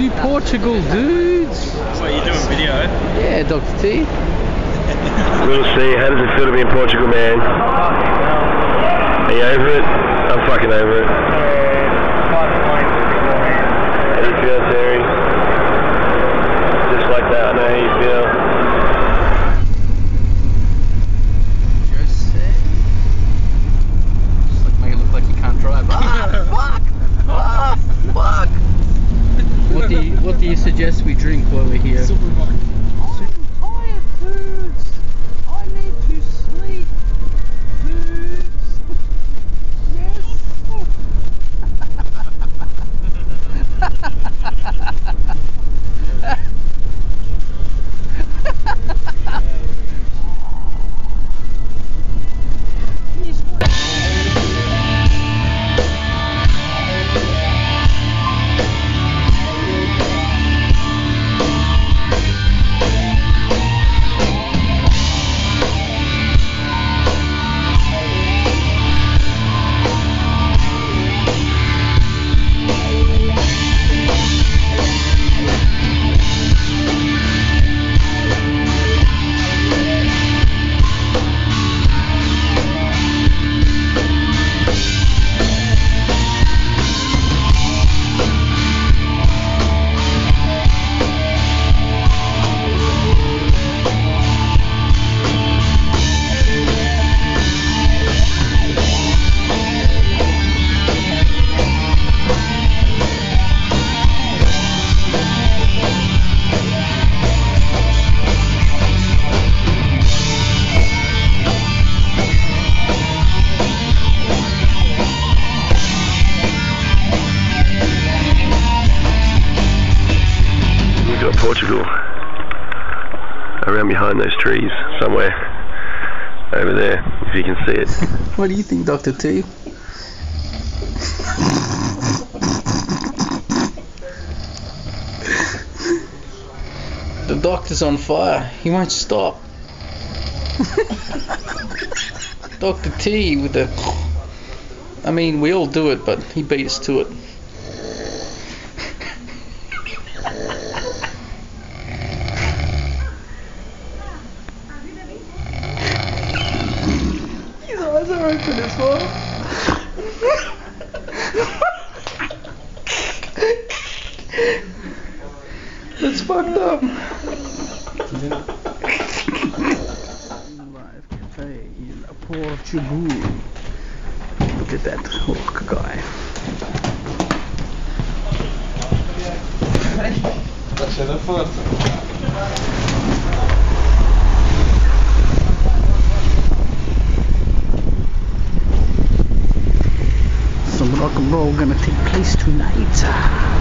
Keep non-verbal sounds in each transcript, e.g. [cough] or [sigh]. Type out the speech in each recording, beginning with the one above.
Welcome to Portugal, dudes. What, you doing video? Yeah, Dr. T. [laughs] We'll see. How does it feel to be in Portugal, man? Are you over it? I'm fucking over it. How do you feel, Terry? Just like that, I know how you feel. Portugal around behind those trees somewhere over there, if you can see it. [laughs] What do you think, Dr. T? the doctor's on fire. He won't stop. [laughs] Dr. T with the. I mean, we all do it, but he beat us to it. His eyes are open. That's fucked up. Live cafe in Portugal. Look at that hook guy. Lascia da forza. Roll gonna take place tonight.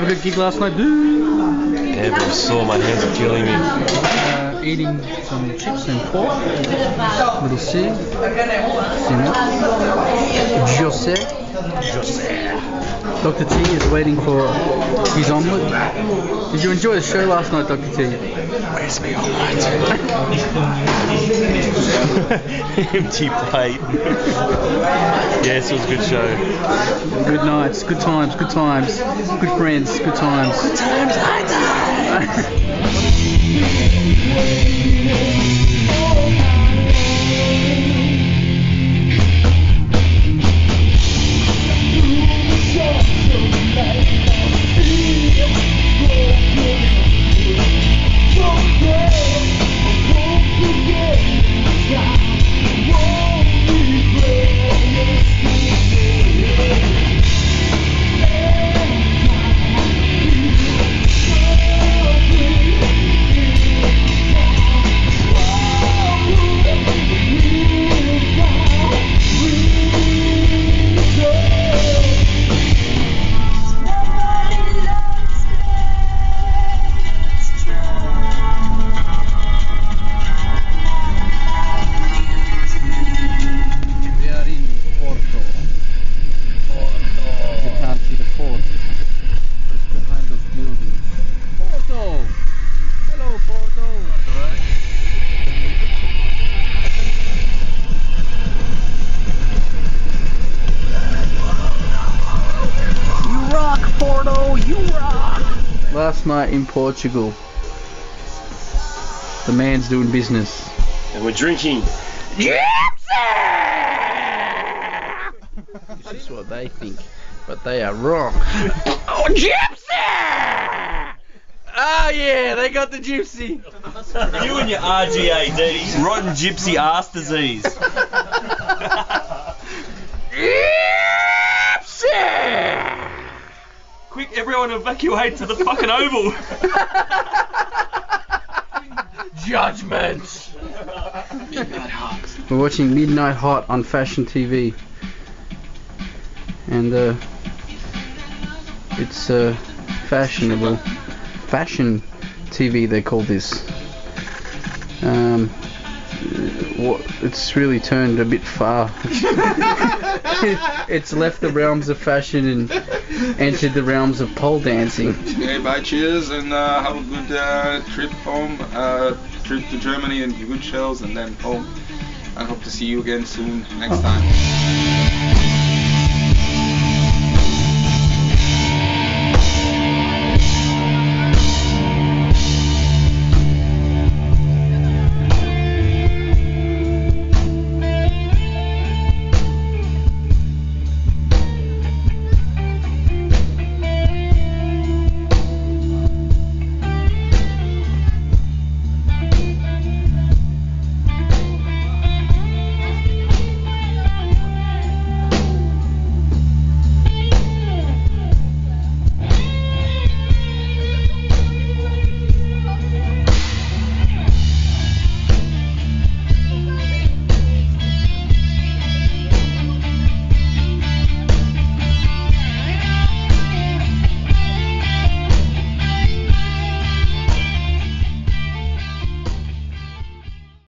Have a good gig last night, dude. Yeah, but I saw my hands are killing me. Uh, eating some chips and pork a C. You know? Jose. Jose. Dr. T is waiting for his omelette. Did you enjoy the show last night, Dr. T? Where's my omelette? Empty plate. yes, it was a good show. Good nights, good times, good times, good friends, good times. Good times, high times. [laughs] We Last night in Portugal, the man's doing business. And we're drinking. This is what they think, but they are wrong. [laughs] oh, gypsy! Oh yeah, they got the gypsy. You and your RGAD, rotten gypsy ass disease. [laughs] Gypsy! Quick, everyone evacuate to the fucking oval. Judgment. We're watching Midnight Hot on Fashion TV, and uh, it's uh, fashionable. Fashion TV, they call this. Um, what, it's really turned a bit far. [laughs] it's left the realms of fashion and entered the realms of pole dancing. Okay, bye, cheers, and uh, have a good uh, trip home, uh, trip to Germany and good shows, and then home. I hope to see you again soon next time.